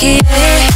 quiere